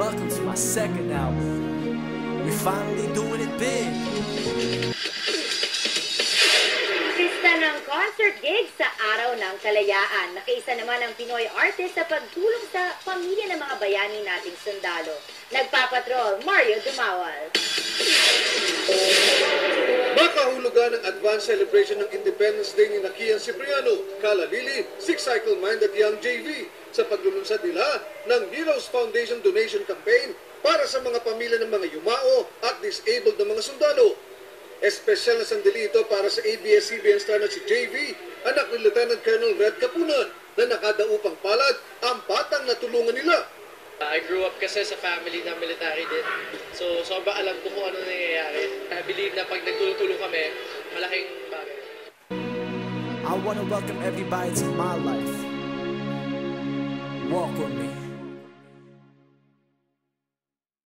welcome to my second album. We finally doing it big. Pista ng concert gig sa Araw ng Kalayaan. Nakaisa naman ang Pinoy artist sa pagtulong sa pamilya ng mga bayani nating sundalo. Nagpapatrol, Mario Dumawal. Makahulugan ng advance celebration ng Independence Day ni Nakian Cipriano, Kala Lili, Six Cycle Mind at Young JV sa paglulunsad nila ng Heroes Foundation Donation Campaign para sa mga pamilya ng mga yumao at disabled na mga sundalo. Espesyal na sandali ito para sa ABS-CBN star na si JV, anak ni Lieutenant Colonel Red Kapunan, na nakadaupang palad ang batang natulungan nila. I grew up kasi sa family na military din. So, sobrang alam ko kung ano nangyayari. I believe na pag nagtulong-tulong kami, malaking bagay. I wanna welcome everybody to my life. Walk with me.